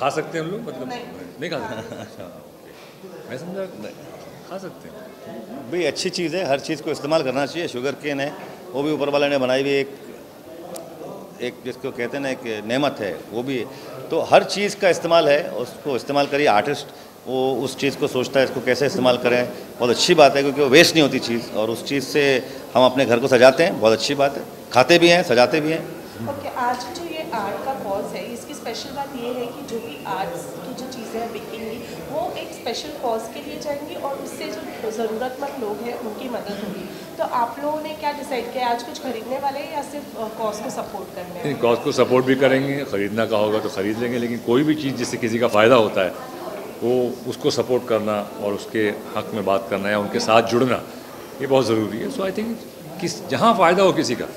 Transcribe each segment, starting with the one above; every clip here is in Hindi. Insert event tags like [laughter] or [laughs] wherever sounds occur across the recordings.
खा सकते हैं हम लोग? मतलब नहीं। नहीं खा सकते? [laughs] अच्छा मैं समझा खा सकते हैं। भाई अच्छी चीज़ है हर चीज़ को इस्तेमाल करना चाहिए। शुगर केन है वो भी ऊपर वाले ने बनाई हुई एक एक जिसको कहते हैं ना एक नेमत है वो भी। है तो हर चीज़ का इस्तेमाल है उसको इस्तेमाल करिए। आर्टिस्ट वो उस चीज़ को सोचता है इसको कैसे इस्तेमाल करें। बहुत अच्छी बात है क्योंकि वो वेस्ट नहीं होती चीज़। और उस चीज़ से हम अपने घर को सजाते हैं बहुत अच्छी बात है। खाते भी हैं सजाते भी हैं। ओके आज जो ये आर्ट का कॉज है इसकी स्पेशल बात ये है कि जो भी आर्ट्स की जो चीज़ें हैं बिकेंगी वो एक स्पेशल कॉज के लिए जाएँगी और उससे जो ज़रूरतमंद लोग हैं उनकी मदद होगी। तो आप लोगों ने क्या डिसाइड किया? आज कुछ खरीदने वाले हैं या सिर्फ़ कॉज को सपोर्ट करने नहीं कॉज को सपोर्ट भी करेंगे ख़रीदना का होगा तो ख़रीद लेंगे लेकिन कोई भी चीज़ जिससे किसी का फ़ायदा होता है वो उसको सपोर्ट करना और उसके हक में बात करना या उनके साथ जुड़ना ये बहुत ज़रूरी है। सो आई थिंक किस जहाँ फ़ायदा हो किसी का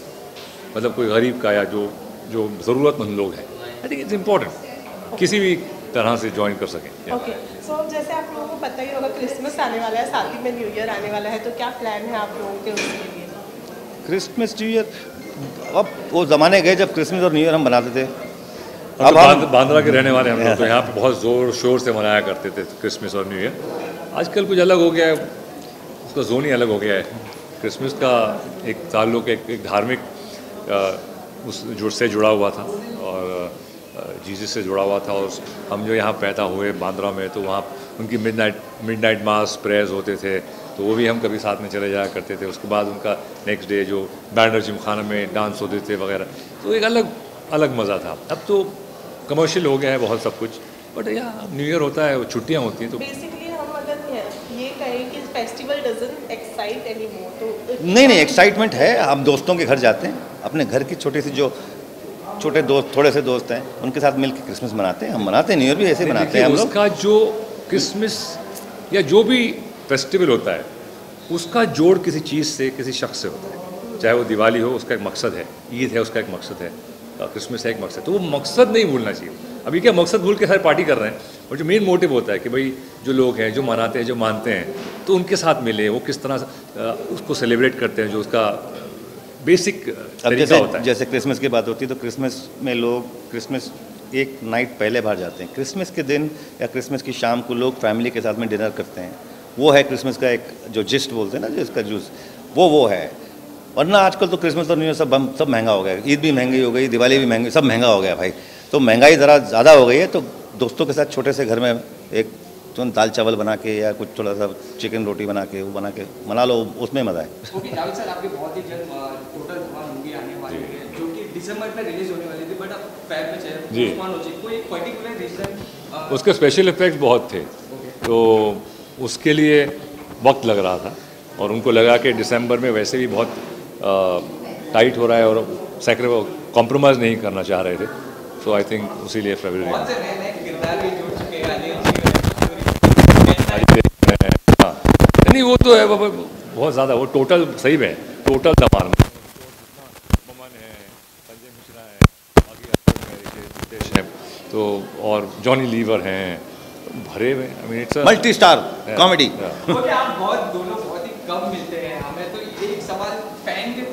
मतलब कोई गरीब का या जो जो ज़रूरतमंद लोग हैं आई थिंक इट्स इंपॉर्टेंट किसी भी तरह से ज्वाइन कर सकें. ओके सो जैसे आप लोगों को पता ही होगा क्रिसमस आने वाला है साथ ही में न्यू ईयर आने वाला है तो क्या प्लान है आप लोगों के उसके लिए? क्रिसमस न्यू ईयर अब वो ज़माने गए जब क्रिसमस और न्यू ईयर हम बनाते थे। हम अब तो बांद्रा के रहने वाले हम लोग तो यहाँ पे बहुत ज़ोर शोर से मनाया करते थे क्रिसमस और न्यू ईयर आजकल कुछ अलग हो गया है उसका जोन ही अलग हो गया है। क्रिसमस का एक ताल्लुक एक, एक धार्मिक उस जुड़ से जुड़ा हुआ था। और जीसस से जुड़ा हुआ था और हम जो यहाँ पैदा हुए बांद्रा में तो वहाँ उनकी मिडनाइट मिडनाइट मास प्रेयर्स होते थे तो वो भी हम कभी साथ में चले जाया करते थे। उसके बाद उनका नेक्स्ट डे जो बैंडर जिमखाना में डांस होते थे वगैरह तो एक अलग अलग मज़ा था। अब तो कमर्शियल हो गया है बहुत सब कुछ बट या न्यू ईयर होता है छुट्टियाँ होती हैं तो बेसिकली हम अगर ये कहें कि फेस्टिवल डजंट एक्साइट एनी तो नहीं नहीं एक्साइटमेंट है। हम दोस्तों के घर जाते हैं अपने घर की छोटी सी जो छोटे दोस्त थोड़े से दोस्त हैं उनके साथ मिलकर क्रिसमस मनाते हैं हम मनाते हैं न्यू ईयर भी ऐसे मनाते हैं हम लोग। उसका जो क्रिसमस या जो भी फेस्टिवल होता है उसका जोड़ किसी चीज़ से किसी शख्स से होता है। चाहे वो दिवाली हो उसका एक मकसद है ईद है उसका एक मकसद है क्रिसमस है एक मकसद तो वो मकसद नहीं भूलना चाहिए। अभी क्या मकसद भूल के सारे पार्टी कर रहे हैं? और जो मेन मोटिव होता है कि भाई जो लोग हैं जो मनाते हैं जो मानते हैं तो उनके साथ मिले वो किस तरह उसको सेलिब्रेट करते हैं जो उसका बेसिक अब तरीका जैसे होता है। जैसे क्रिसमस की बात होती है तो क्रिसमस में लोग क्रिसमस एक नाइट पहले बाहर जाते हैं। क्रिसमस के दिन या क्रिसमस की शाम को लोग फैमिली के साथ में डिनर करते हैं। वो है क्रिसमस का एक जो जिस्ट बोलते हैं ना जो इसका जूस वो वो है। वरना आजकल तो क्रिसमस और न्यू ईयर सब सब महँगा हो गया ईद भी महँगी हो गई दिवाली भी महँगी सब महँगा हो गया भाई। तो महँगाई ज़रा ज़्यादा हो गई है तो दोस्तों के साथ छोटे से घर में एक तो दाल चावल बना के या कुछ थोड़ा सा चिकन रोटी बना के वो बना के मना लो उसमें मज़ा है। ओके जावेद सर आपके बहुत ही जल्द टोटल मूवी आने वाली है जो कि दिसंबर में रिलीज़ होने वाली थी बट अब फैब में चल जी। पोस्टपोन हो चुकी कोई पर्टिकुलर रीजन उसके स्पेशल इफेक्ट्स बहुत थे। तो उसके लिए वक्त लग रहा था और उनको लगा कि दिसंबर में वैसे भी बहुत टाइट हो रहा है और सेक्रे कॉम्प्रोमाइज़ नहीं करना चाह रहे थे। सो आई थिंक उसी लिए फरवरी बहुत से नए नए किरदार भी जुड़ चुके हैं अली हाँ नहीं वो तो है बहुत ज़्यादा वो टोटल सही में टोटल दबान में है है हैं, हैं तो और जॉनी लीवर हैं भरे हुए I mean it's multi star comedy okay आप बहुत दोनों बहुत ही कम मिलते हैं हमें तो एक सवाल फ़ैन के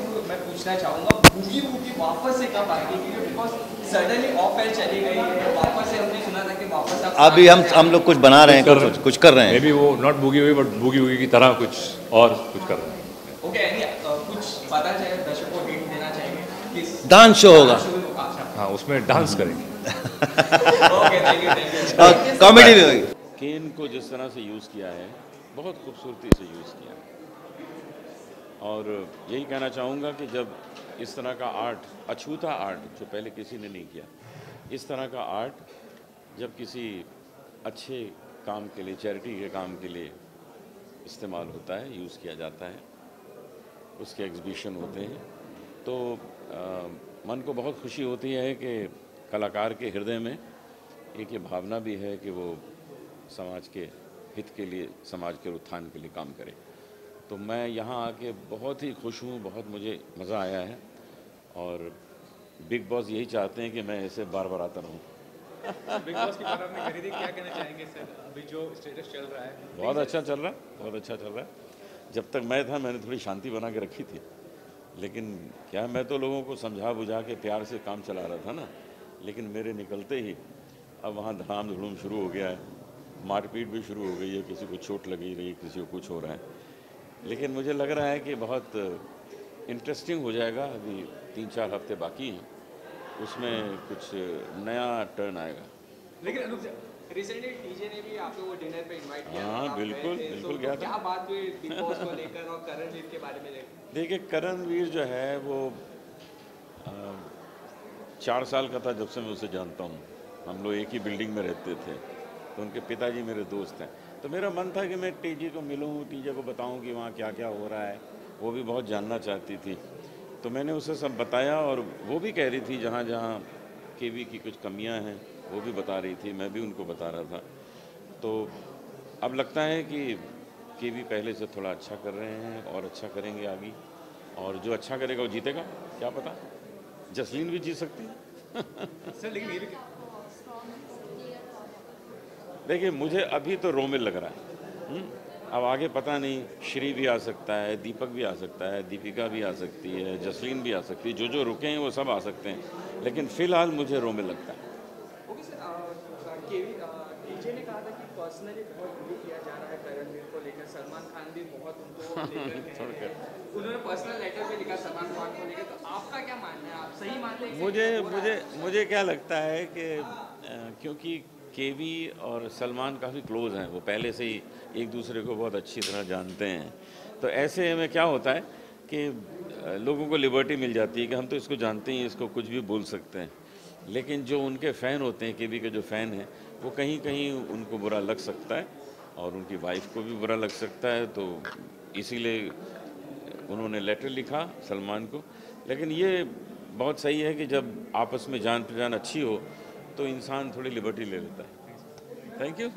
पूछना चाहूँगा बूगी वूगी वापस से कब आएगी? क्योंकि बिकॉज़ सडनली ऑफ़ एयर चली गई है वापस से हमने सुना था कि वापस अभी हम हम लोग कुछ बना रहे हैं कर कुछ कुछ कर रहे मे हैं। बी वो नॉट बुगी हुई बट बुगी हुई की तरह कुछ और कुछ कर रहे हैं। ओके कुछ पता चले दर्शकों को हिंट देना चाहेंगे डांस शो होगा। हाँ उसमें डांस करेंगे। Okay thank you thank you और कॉमेडी भी होगी। केन को जिस तरह से यूज़ किया है बहुत खूबसूरती से यूज़ किया है। और यही कहना चाहूँगा कि जब इस तरह का आर्ट अछूता आर्ट जो पहले किसी ने नहीं किया इस तरह का आर्ट जब किसी अच्छे काम के लिए चैरिटी के काम के लिए इस्तेमाल होता है यूज़ किया जाता है उसके एग्जीबिशन होते हैं तो आ, मन को बहुत खुशी होती है कि कलाकार के हृदय में एक ये भावना भी है कि वो समाज के हित के लिए समाज के उत्थान के लिए काम करे। तो मैं यहाँ आके बहुत ही खुश हूँ बहुत मुझे मज़ा आया है और बिग बॉस यही चाहते हैं कि मैं ऐसे बार बार आता रहूँ। [laughs] बिग बॉस की आपने खरीदी क्या कहना चाहेंगे सर? अभी जो स्टेटस चल रहा है। बहुत अच्छा चल रहा है बहुत अच्छा चल रहा है। जब तक मैं था मैंने थोड़ी शांति बना के रखी थी। लेकिन क्या मैं तो लोगों को समझा बुझा के प्यार से काम चला रहा था ना? लेकिन मेरे निकलते ही अब वहाँ धड़ाम धुड़ूम शुरू हो गया है। मारपीट भी शुरू हो गई है किसी को चोट लगी रही किसी को कुछ हो रहा है। लेकिन मुझे लग रहा है कि बहुत इंटरेस्टिंग हो जाएगा। अभी तीन चार हफ़्ते बाकी हैं। उसमें कुछ नया टर्न आएगा। लेकिन रिसेंटली टीजे ने भी आप लोगों को डिनर पे इनवाइट किया हाँ, बिल्कुल, बिल्कुल तो था। क्या बात हुई बिग बॉस को लेकर और करण वीर के बारे में देखिए करणवीर जो है वो आ, चार साल का था जब से मैं उसे जानता हूँ। हम लोग एक ही बिल्डिंग में रहते थे तो उनके पिताजी मेरे दोस्त हैं। तो मेरा मन था कि मैं टीजे को मिलूँ, टीजे को बताऊँ कि वहाँ क्या क्या हो रहा है। वो भी बहुत जानना चाहती थी। तो मैंने उसे सब बताया और वो भी कह रही थी, जहाँ जहाँ केवी की कुछ कमियाँ हैं, वो भी बता रही थी, मैं भी उनको बता रहा था। तो अब लगता है कि केवी पहले से थोड़ा अच्छा कर रहे हैं और अच्छा करेंगे आगे। और जो अच्छा करेगा वो जीतेगा, क्या पता? जसलीन भी जीत सकती है। सर, लेकिन देखिए मुझे अभी तो रोमिल लग रहा है। हम्म? अब आगे पता नहीं श्री भी आ सकता है दीपक भी आ सकता है दीपिका भी आ सकती है जसलीन भी आ सकती है जो जो रुके हैं वो सब आ सकते हैं। लेकिन फ़िलहाल मुझे रोमिल लगता है। है [laughs] हैं। तो है? हैं मुझे मुझे मुझे क्या लगता है कि क्योंकि केवी और सलमान काफ़ी क्लोज हैं, वो पहले से ही एक दूसरे को बहुत अच्छी तरह जानते हैं। तो ऐसे में क्या होता है कि लोगों को लिबर्टी मिल जाती है कि हम तो इसको जानते हैं, इसको कुछ भी बोल सकते हैं। लेकिन जो उनके फ़ैन होते हैं, केवी के जो फ़ैन हैं, वो कहीं कहीं उनको बुरा लग सकता है और उनकी वाइफ को भी बुरा लग सकता है। तो इसीलिए उन्होंने लेटर लिखा सलमान को। लेकिन ये बहुत सही है कि जब आपस में जान पहचान अच्छी हो तो इंसान थोड़ी लिबर्टी ले लेता है थैंक यू.